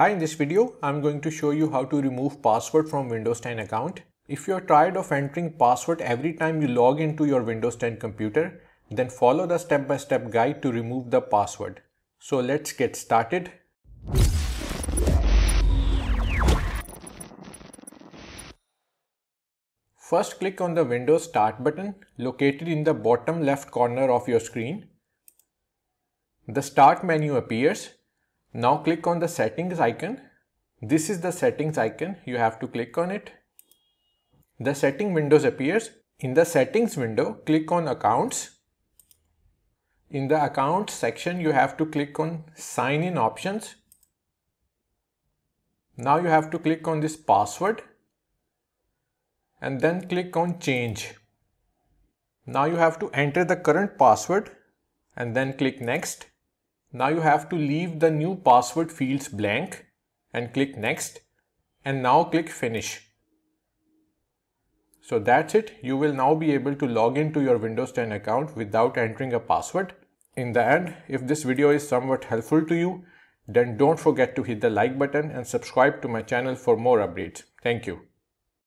Hi, in this video, I'm going to show you how to remove password from Windows 10 account. If you're tired of entering password every time you log into your Windows 10 computer, then follow the step-by-step -step guide to remove the password. So let's get started. First click on the Windows Start button located in the bottom left corner of your screen. The Start menu appears now click on the settings icon. This is the settings icon. You have to click on it. The setting windows appears. In the settings window, click on accounts. In the accounts section, you have to click on sign in options. Now you have to click on this password and then click on change. Now you have to enter the current password and then click next. Now you have to leave the new password fields blank and click next and now click finish. So that's it. You will now be able to log into your Windows 10 account without entering a password. In the end, if this video is somewhat helpful to you, then don't forget to hit the like button and subscribe to my channel for more updates. Thank you.